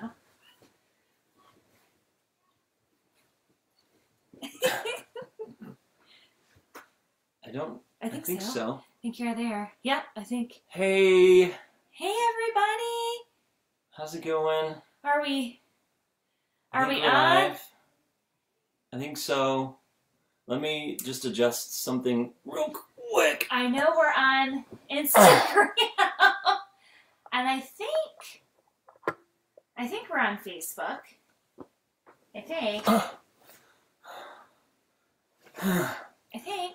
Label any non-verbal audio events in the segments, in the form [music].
now. I don't. I I think, think so. so. I think you're there. Yep, I think. Hey, Hey, everybody! how's it going? Are we? Are we on? live. I think so. Let me just adjust something real quick. I know we're on Instagram, [laughs] and I think, I think we're on Facebook. I think. I think.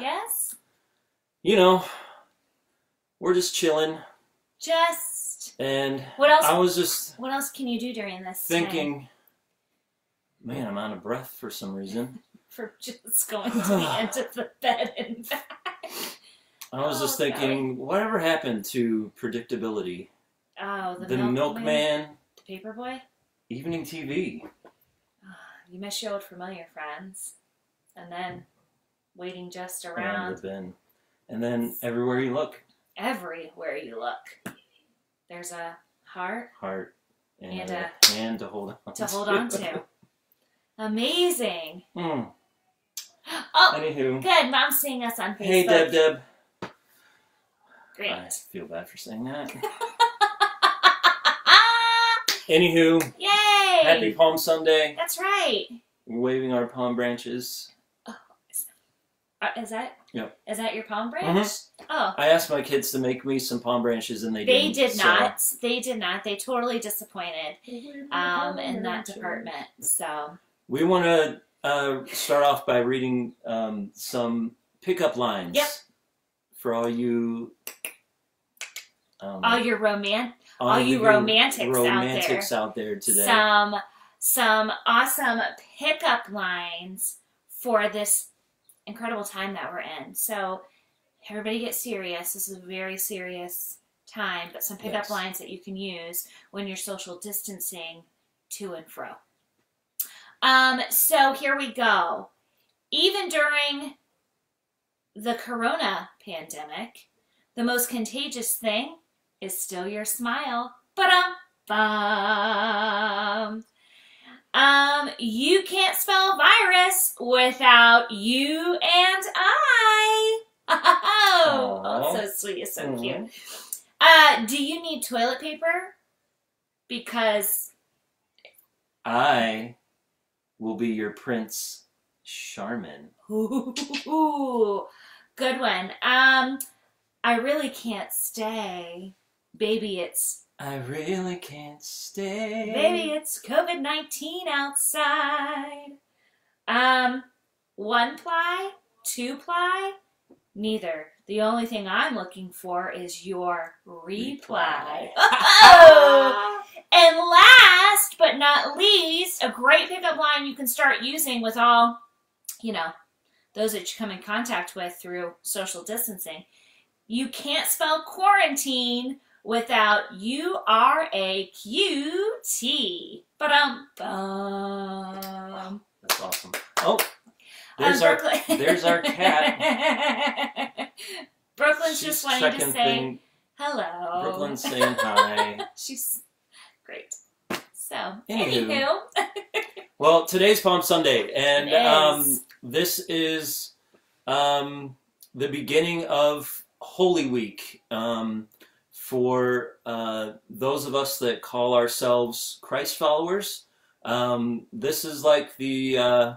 Yes. you know, we're just chilling, Just. and What else? I was just What else can you do during this time thinking. Man, I'm out of breath for some reason. [laughs] for just going to the end of the bed and back? I was just Oh, thinking, whatever happened to predictability? Oh, the, milkman, milkman, the paperboy. evening TV. Ah, You miss your old familiar friends, and then waiting just around the bend. And then everywhere you look, everywhere you look. There's a heart heart and, And a hand to hold on to hold on to. [laughs] Amazing. Hmm. [gasps] Oh, Anywho, good. Mom's seeing us on Facebook. hey Deb Deb. Great. I feel bad for saying that. [laughs] Anywho, Yay! happy Palm Sunday. That's right. Waving our palm branches. Uh, is that? Yep. Is that your palm branch? Oh, I asked my kids to make me some palm branches, and they they did so- not. They did not. They totally disappointed um, in that department. So We want to uh, start off by reading um, some pickup lines. Yep. For all you. Um, all your romantic. All you romantics out romantics out there today. some some awesome pickup lines for this incredible time that we're in. So everybody get serious. This is a very serious time, but some pickup Yes. lines that you can use when you're social distancing to and fro. Um, so here we go. Even during the corona pandemic, the most contagious thing is still your smile. Ba-dum, bum. Um, you can't spell virus without you and I. [laughs] Oh, Aw. so sweet, so Aw. cute. Uh, do you need toilet paper? Because I will be your Prince Charmin. Ooh, good one. Um, I really can't stay. Baby, it's I really can't stay. baby, it's COVID nineteen outside. Um, one ply, two ply, neither. The only thing I'm looking for is your reply. Oh! And last but not least, a great pickup line you can start using with all, you know, those that you come in contact with through social distancing. You can't spell quarantine without U R A Q T. But um, bum. That's awesome. Oh, there's Um, our there's our cat. [laughs] Brooklyn's She's just wanting to say thing. hello. Brooklyn's [laughs] saying hi. She's great. So, Anywho. anywho, [laughs] Well, today's Palm Sunday, and um, this is um, the beginning of Holy Week um, for uh, those of us that call ourselves Christ followers. Um, this is like the uh,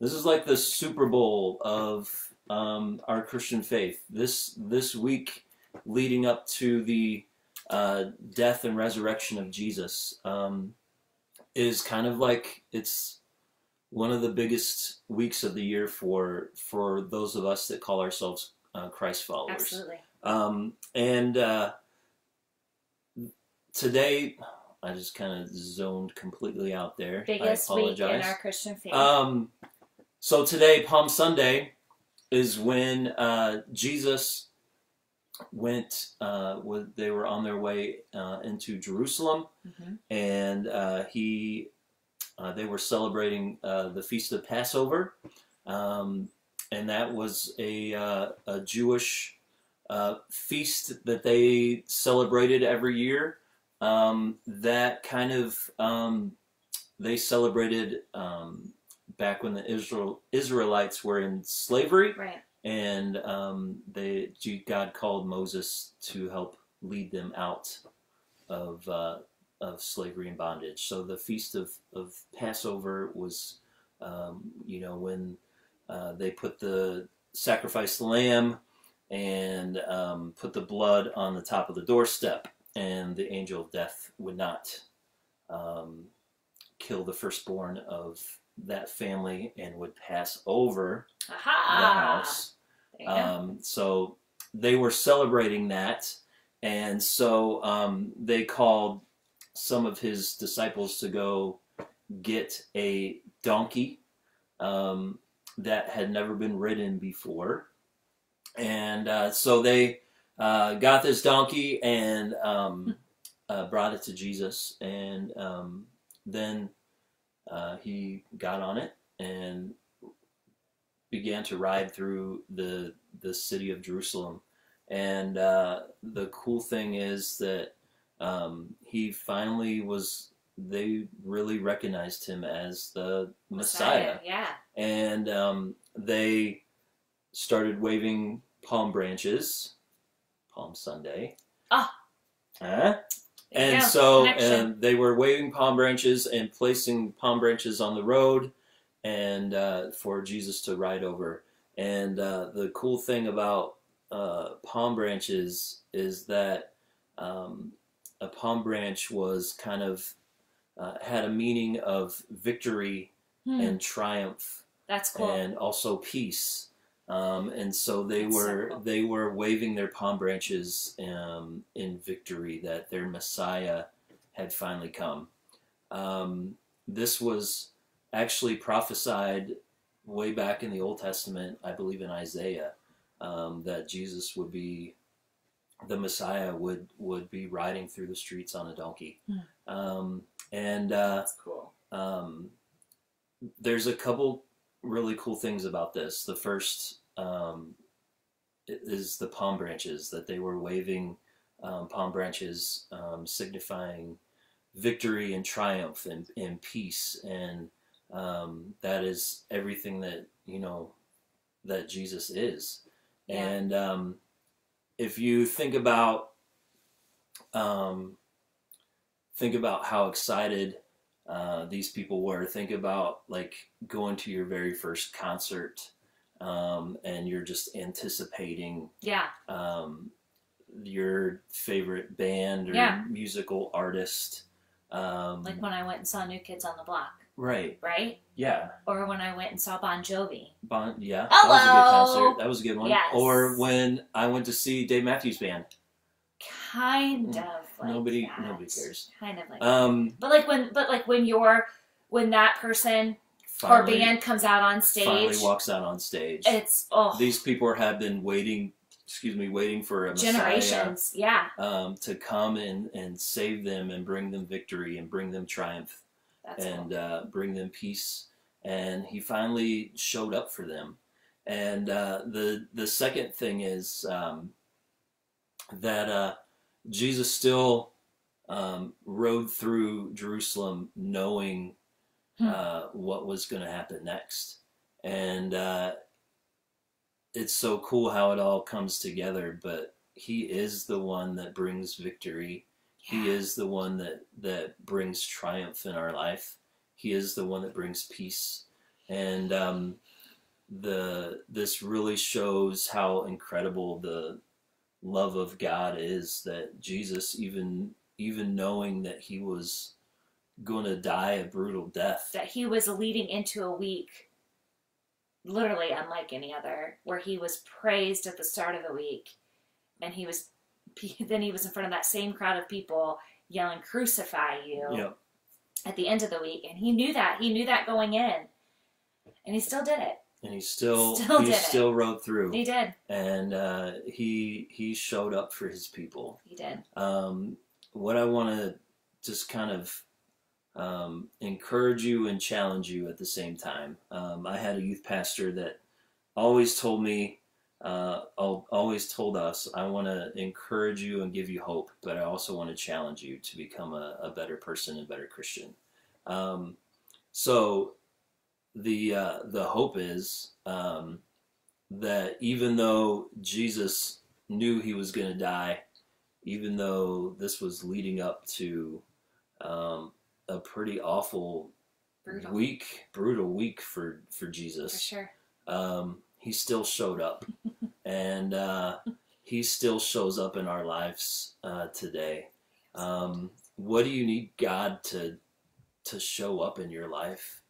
this is like the Super Bowl of um, our Christian faith. This this week leading up to the uh, death and resurrection of Jesus. Um, is kind of like it's one of the biggest weeks of the year for for those of us that call ourselves uh, Christ followers. absolutely. Um, and uh, today, I just kind of zoned completely out there. Biggest I week in apologize. our Christian faith. Um, so today, Palm Sunday, is when uh, Jesus went. Uh, wa- they were on their way uh, into Jerusalem, Mhm. and uh, he. Uh, they were celebrating uh, the feast of Passover, um, and that was a, uh, a Jewish uh, feast that they celebrated every year um, that kind of um, they celebrated um, back when the Israel Israelites were in slavery, Right. and um, they God called Moses to help lead them out of uh, of slavery and bondage. So the feast of, of Passover was, um, you know, when uh, they put the sacrificed lamb and um, put the blood on the top of the doorstep, and the angel of death would not um, kill the firstborn of that family and would pass over the house. There you go. Um, so they were celebrating that, and so um, they called some of his disciples to go get a donkey um, that had never been ridden before, and uh, so they uh, got this donkey and um, uh, brought it to Jesus, and um, then uh, he got on it and began to ride through the the city of Jerusalem. And uh, the cool thing is that um, he finally was. They really recognized him as the Messiah, Yeah. and um, they started waving palm branches. Palm Sunday. Ah. Huh? And go. so Connection. and they were waving palm branches and placing palm branches on the road and uh, for Jesus to ride over. And uh, the cool thing about uh, palm branches is that um, a palm branch was kind of uh, had a meaning of victory Hmm, and triumph That's cool. and also peace. Um, and so they That's so were cool. they were waving their palm branches um, in victory that their Messiah had finally come. Um, this was actually prophesied way back in the Old Testament, I believe in Isaiah, um, that Jesus would be the Messiah would would be riding through the streets on a donkey, um, and uh, That's cool. um, there's a couple really cool things about this. The first um, is the palm branches that they were waving um, palm branches, um, signifying victory and triumph and, and peace, and um, that is everything that you know that Jesus is. Yeah. And um, if you think about um, think about how excited uh, these people were. Think about like going to your very first concert, um, and you're just anticipating Yeah. um, your favorite band or Yeah. musical artist. Um, Like when I went and saw New Kids on the Block, right? right? Yeah. Or when I went and saw Bon Jovi. Bon, yeah. Hello. That was a good concert. That was a good one. Yes. Or when I went to see Dave Matthews Band. Kind Mm. of like Nobody- that. nobody cares. Kind of like Um, But like when but like when you're when that person finally, or band comes out on stage, finally walks out on stage. it's oh These people have been waiting. Excuse me, waiting for a Messiah. generations. Yeah. um, to come and, and save them and bring them victory and bring them triumph That's and cool. uh, bring them peace. And he finally showed up for them. And uh, the the second thing is um, that uh, Jesus still um, rode through Jerusalem knowing Hmm. uh, what was going to happen next. And uh, it's so cool how it all comes together. But he is the one that brings victory. He is the one that, that brings triumph in our life. He is the one that brings peace. And um, the this really shows how incredible the love of God is that Jesus even even knowing that he was going to die a brutal death. that he was leading into a week literally unlike any other where he was praised at the start of the week and he was [laughs] then he was in front of that same crowd of people yelling crucify you Yeah. at the end of the week and he knew that he knew that going in and he still did it And he still, [laughs] Still he did it. still rode through. he did and uh, he he showed up for his people. he did Um, what I want to just kind of um, encourage you and challenge you at the same time. Um, I had a youth pastor that always told me uh, always told us, I want to encourage you and give you hope, but I also want to challenge you to become a, a better person and better Christian. Um, so the uh, the hope is um, that even though Jesus knew he was going to die, even though this was leading up to um, a pretty awful Brutal. week, brutal week for for For Jesus. sure. Um, he still showed up, [laughs] and uh, he still shows up in our lives uh, today. Um, what do you need God to to show up in your life?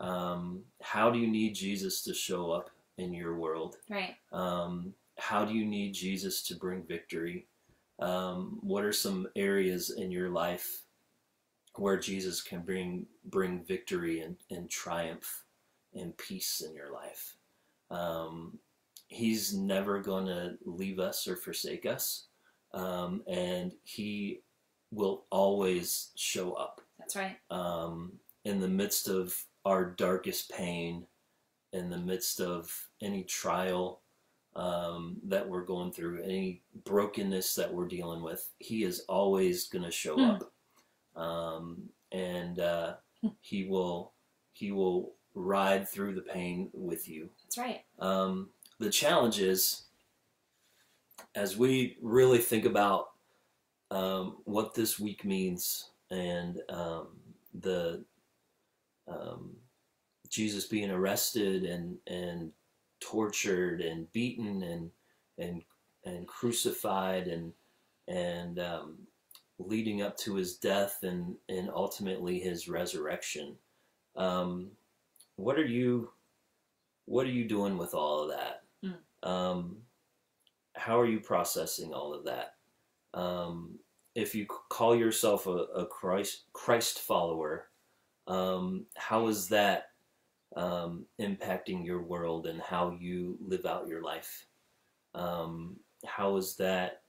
Um, how do you need Jesus to show up in your world? Right. Um, how do you need Jesus to bring victory? Um, what are some areas in your life where Jesus can bring bring victory and, and triumph and peace in your life? Um, he's never going to leave us or forsake us, um, and he will always show up That's right. um, in the midst of our darkest pain, in the midst of any trial um, that we're going through, any brokenness that we're dealing with, He is always going to show Hmm. up, um, and uh, He will He will ride through the pain with you. That's right. Um, the challenge is, as we really think about um, what this week means and um, the um, Jesus being arrested and and tortured and beaten and and and crucified and and um, leading up to his death and and ultimately his resurrection. Um, what are you what are you doing with all of that? Mm. Um, how are you processing all of that? Um, if you call yourself a, a Christ Christ follower, um, how is that um, impacting your world and how you live out your life? Um, how is that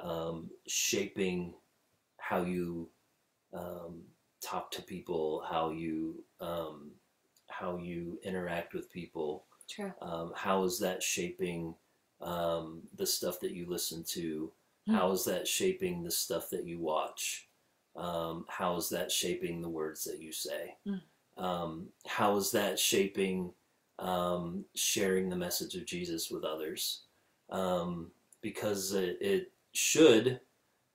um, shaping how you um, talk to people, how you um, how you interact with people? True. Um, how is that shaping um, the stuff that you listen to? Hmm. How is that shaping the stuff that you watch? Um, how is that shaping the words that you say? Hmm. Um, how is that shaping um, sharing the message of Jesus with others? Um, because it, it should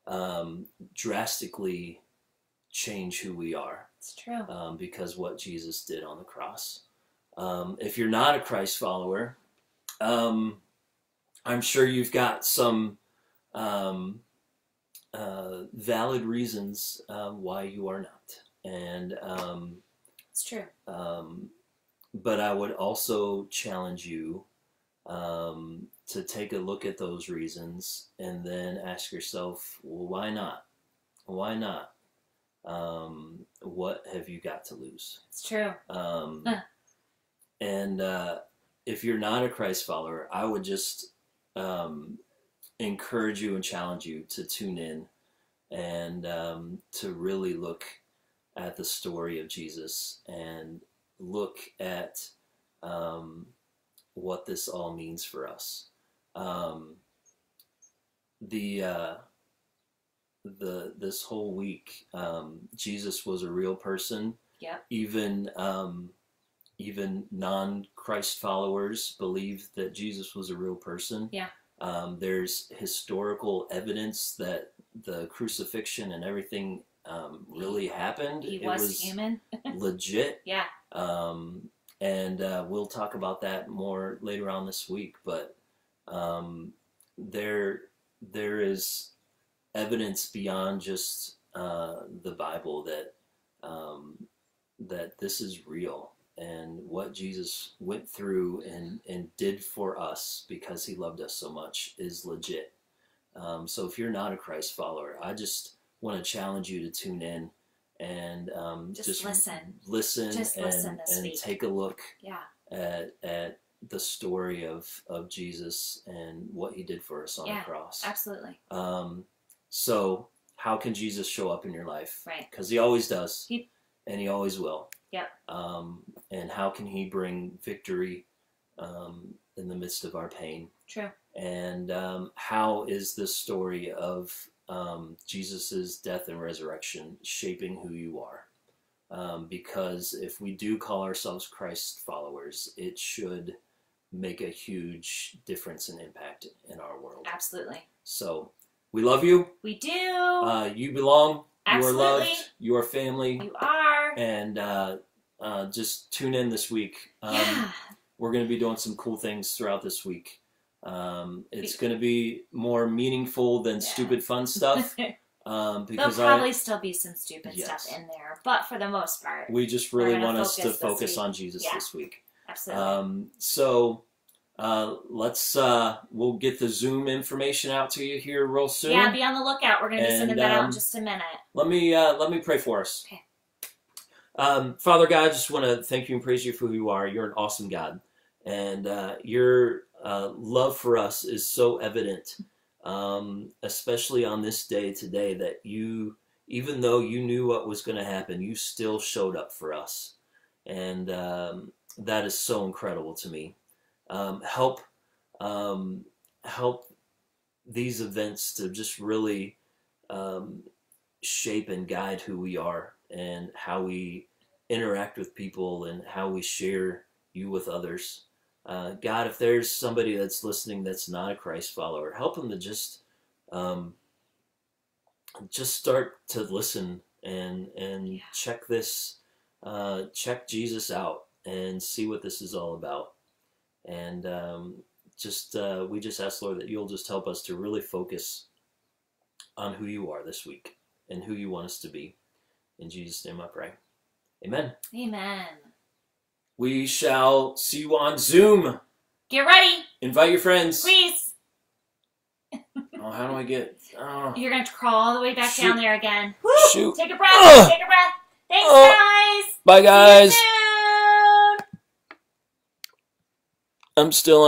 um, drastically change who we are It's true. um, because what Jesus did on the cross. Um, if you're not a Christ follower, um, I'm sure you've got some um, uh, valid reasons um, why you are not, and um, It's true. um, but I would also challenge you um, to take a look at those reasons and then ask yourself, well, why not? Why not? Um, what have you got to lose? It's true. Um, Huh. And uh, if you're not a Christ follower, I would just um, encourage you and challenge you to tune in and um, to really look at the story of Jesus and look at um, what this all means for us. Um, the uh, the this whole week, um, Jesus was a real person. Yep. Even um, even non Christ followers believe that Jesus was a real person. Yeah. Um, there's historical evidence that the crucifixion and everything um, really happened. He It was, human. [laughs] legit. Yeah. Um, and uh, we'll talk about that more later on this week. But um, there, there is evidence beyond just uh, the Bible that um, that this is real and what Jesus went through and, and did for us because he loved us so much is legit. Um, so if you're not a Christ follower, I just want to challenge you to tune in and um, Just listen. listen Just and, listen and week. take a look Yeah. at, at the story of, of Jesus and what he did for us on Yeah, the cross. Absolutely. Um, so how can Jesus show up in your life? Right. Because he always does, He- and he always will. Yep. Um, and how can he bring victory um, in the midst of our pain? True. And um, how is this story of um, Jesus' death and resurrection shaping who you are? Um, because if we do call ourselves Christ followers, it should make a huge difference and impact in our world. Absolutely. So we love you. We do. Uh, you belong. Absolutely. You are loved. You are family. you are. And uh, uh, just tune in this week. Um, yeah. We're going to be doing some cool things throughout this week. Um, it's going to be more meaningful than Yeah. stupid fun stuff. [laughs] Um, There'll because probably I, still be some stupid Yes. stuff in there, but for the most part, we just really want us to focus week. on Jesus Yeah. this week. absolutely. Um, so uh, let's uh, we'll get the Zoom information out to you here real soon. yeah, be on the lookout. We're going to be sending that out um, in just a minute. Let me uh, let me pray for us. Okay. Um, Father God, I just want to thank you and praise you for who you are. You're an awesome God, and uh, your uh, love for us is so evident, um, especially on this day today. That you, even though you knew what was going to happen, you still showed up for us, and um, that is so incredible to me. Um, help, um, help these events to just really. Um, shape and guide who we are and how we interact with people and how we share you with others. Uh, God, if there's somebody that's listening that's not a Christ follower, help them to just um, just start to listen and and Yeah. check this, uh, check Jesus out and see what this is all about. And um, just uh, we just ask Lord that you'll just help us to really focus on who you are this week and who you want us to be. In Jesus' name I pray. Amen. Amen. We shall see you on Zoom. Get ready, Invite your friends. please. [laughs] Oh, how do I get? Oh, You're going to crawl all the way back Shoot. down there again. Woo! shoot. Take a breath. Ugh. Take a breath. Thanks, Ugh. guys. Bye, See you guys. soon. I'm still on.